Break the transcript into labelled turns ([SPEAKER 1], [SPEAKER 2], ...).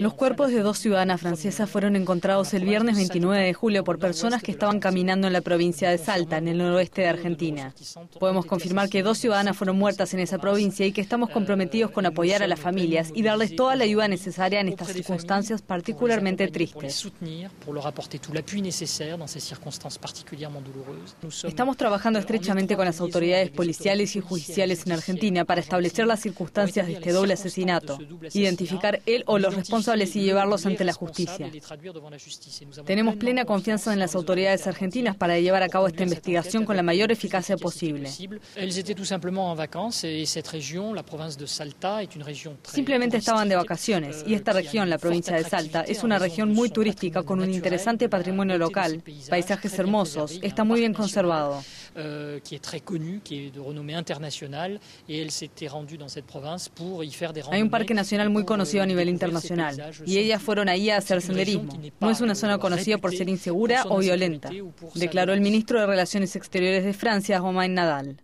[SPEAKER 1] Los cuerpos de dos ciudadanas francesas fueron encontrados el viernes 29 de julio por personas que estaban caminando en la provincia de Salta, en el noroeste de Argentina. Podemos confirmar que dos ciudadanas fueron muertas en esa provincia y que estamos comprometidos con apoyar a las familias y darles toda la ayuda necesaria en estas circunstancias particularmente tristes. Estamos trabajando estrechamente con las autoridades policiales y judiciales en Argentina para establecer las circunstancias de este doble asesinato, identificar él o los responsables y llevarlos ante la justicia. Tenemos plena confianza en las autoridades argentinas para llevar a cabo esta investigación con la mayor eficacia posible. Simplemente estaban de vacaciones y esta región, la provincia de Salta, es una región muy turística con un interesante patrimonio local, paisajes hermosos, está muy bien conservado. Hay un parque nacional muy conocido a nivel internacional y ellas fueron ahí a hacer senderismo. No es una zona conocida por ser insegura o violenta, declaró el ministro de Relaciones Exteriores de Francia, Romain Nadal.